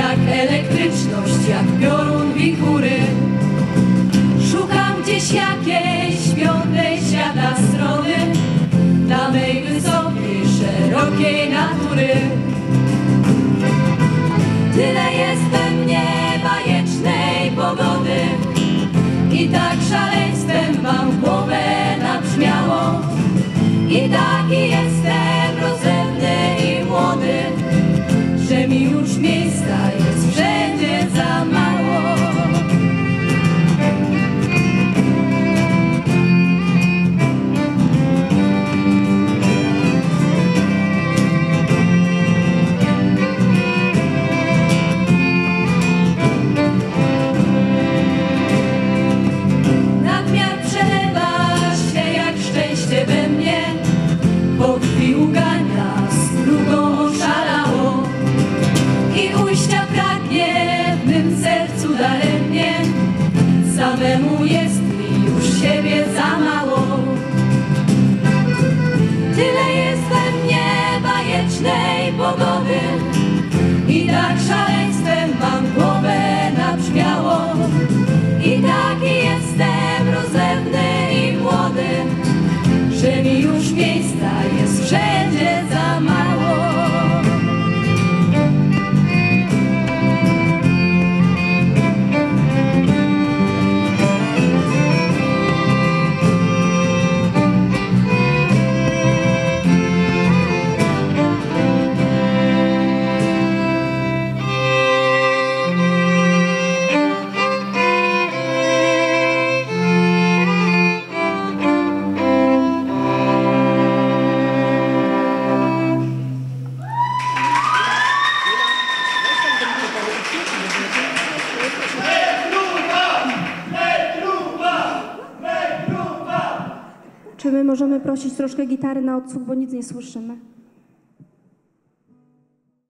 elektryczność jak piorun wichury. Szukam gdzieś jakiejś piątej świata strony, dla mej wysokiej, szerokiej natury. Tyle jest we mnie bajecznej pogody i tak szaleństwem wam głowę nabrzmiało. I taki jestem samemu jest mi już siebie za mało. Tyle jest we mnie bajecznej pogody i tak szaleństwem wam głowę nabrzmiało. I taki jestem rozewny i młody, że mi już miejsca jest wszędzie za mało. Czy my możemy prosić troszkę gitary na odsłuch, bo nic nie słyszymy?